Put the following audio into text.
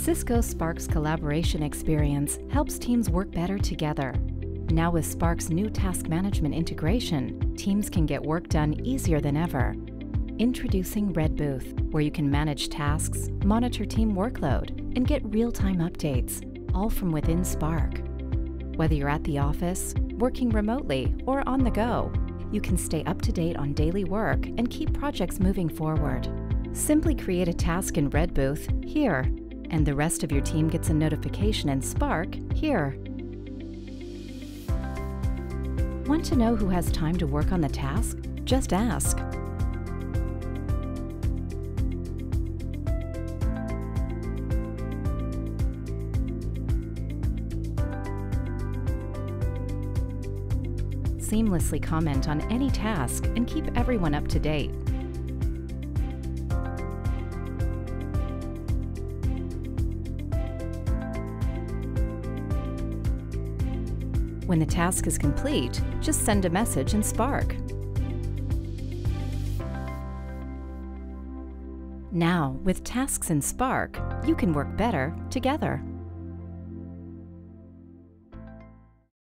Cisco Spark's collaboration experience helps teams work better together. Now, with Spark's new task management integration, teams can get work done easier than ever. Introducing Redbooth, where you can manage tasks, monitor team workload, and get real time updates, all from within Spark. Whether you're at the office, working remotely, or on the go, you can stay up to date on daily work and keep projects moving forward. Simply create a task in Redbooth here, and the rest of your team gets a notification in Spark here. Want to know who has time to work on the task? Just ask. Seamlessly comment on any task and keep everyone up to date. When the task is complete, just send a message in Spark. Now, with tasks in Spark, you can work better together.